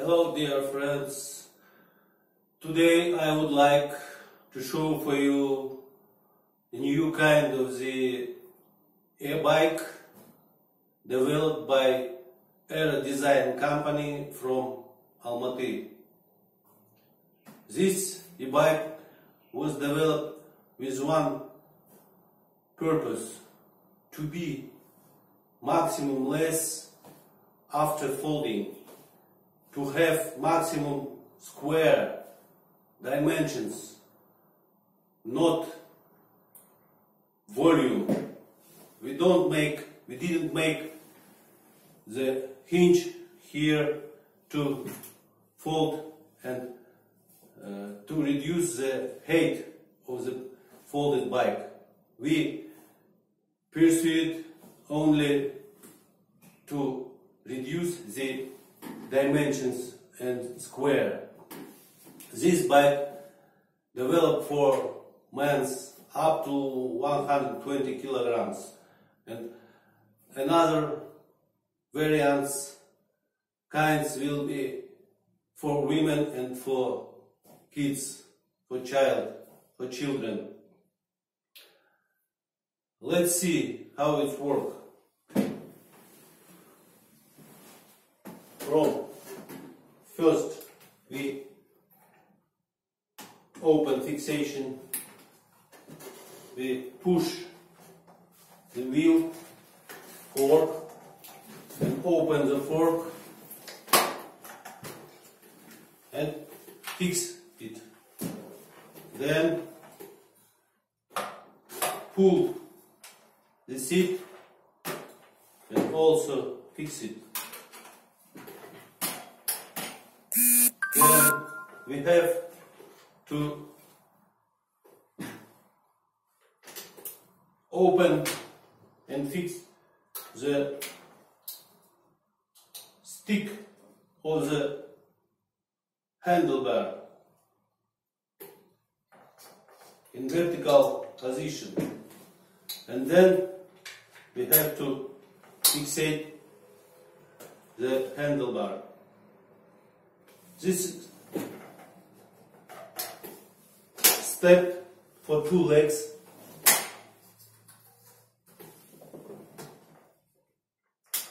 Hello dear friends. Today I would like to show for you a new kind of the e-bike developed by Air Design Company from Almaty. This e-bike was developed with one purpose to be maximum less after folding to have maximum square dimensions not volume. We don't make we didn't make the hinge here to fold and uh, to reduce the height of the folded bike. We pursued only to reduce the dimensions and square. This bike developed for men's up to 120 kilograms and another variants kinds will be for women and for kids, for child, for children. Let's see how it works. From first we open fixation, we push the wheel fork and open the fork and fix it. Then pull the seat and also fix it. We have to open and fix the stick of the handlebar in vertical position and then we have to fixate the handlebar. This step for two legs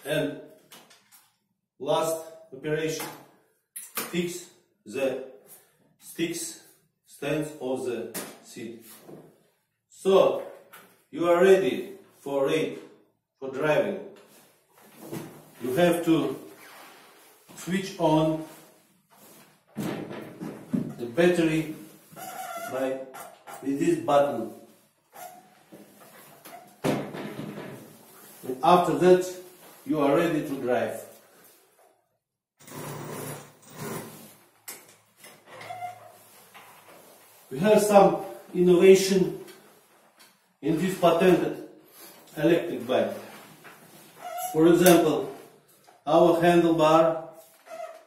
and last operation fix the sticks stands of the seat. So you are ready for raid, for driving. You have to switch on the battery by with this button. And after that, you are ready to drive. We have some innovation in this patented electric bike. For example, our handlebar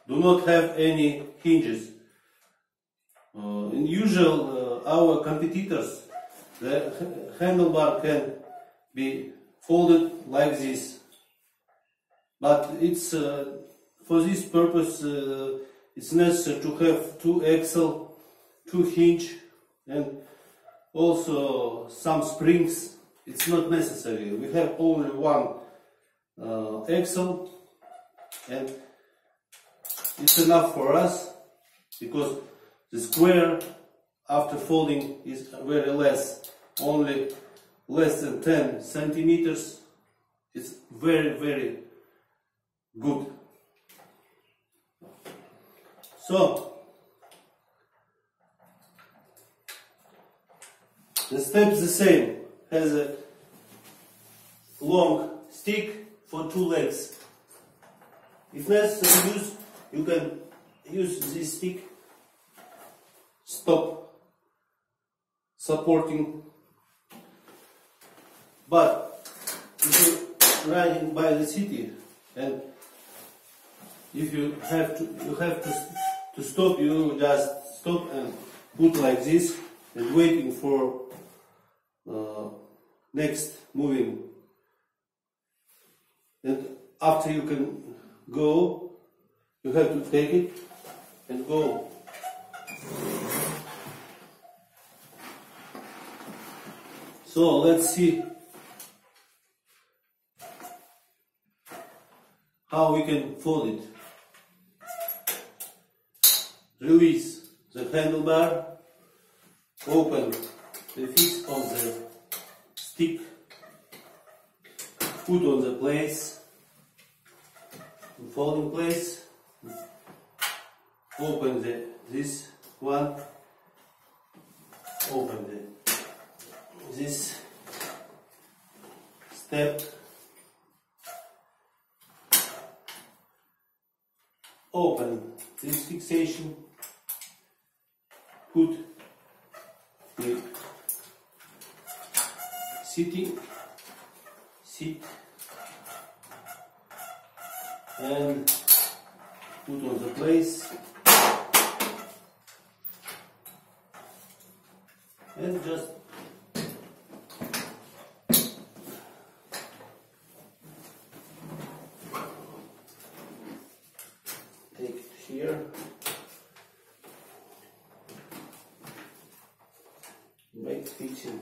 do not have any hinges. Uh, in usual, uh, our competitors, the handlebar can be folded like this. But it's uh, for this purpose, uh, it's necessary to have two axle, two hinge, and also some springs. It's not necessary. We have only one uh, axle, and it's enough for us because the square after folding is very less, only less than 10 centimeters. It's very, very good. So, the steps the same. Has a long stick for two legs. If necessary, use you can use this stick. Stop supporting. But if you're riding by the city and if you have to you have to to stop you just stop and put like this and waiting for uh, next moving and after you can go you have to take it and go. So let's see how we can fold it. Release the handlebar, open the fix of the stick, put on the place, fold in place, open the this one, open the this step open. This fixation put the sitting sit and put on the place. And just take it here make fitting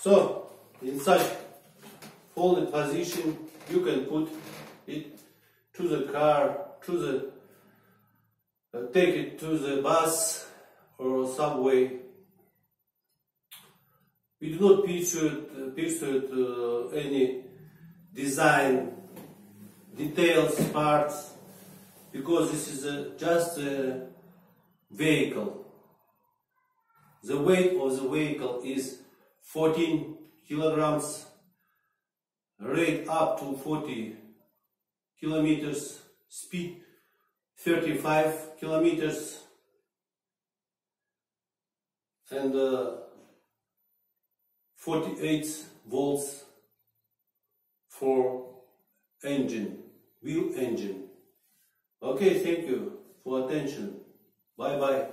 so in such folded position you can put it to the car to the uh, take it to the bus or subway. We do not picture, uh, picture uh, any design details, parts, because this is a, just a vehicle. The weight of the vehicle is 14 kilograms, rate up to 40 kilometers, speed 35 kilometers, and uh, 48 volts for engine, wheel engine. Okay, thank you for attention. Bye bye.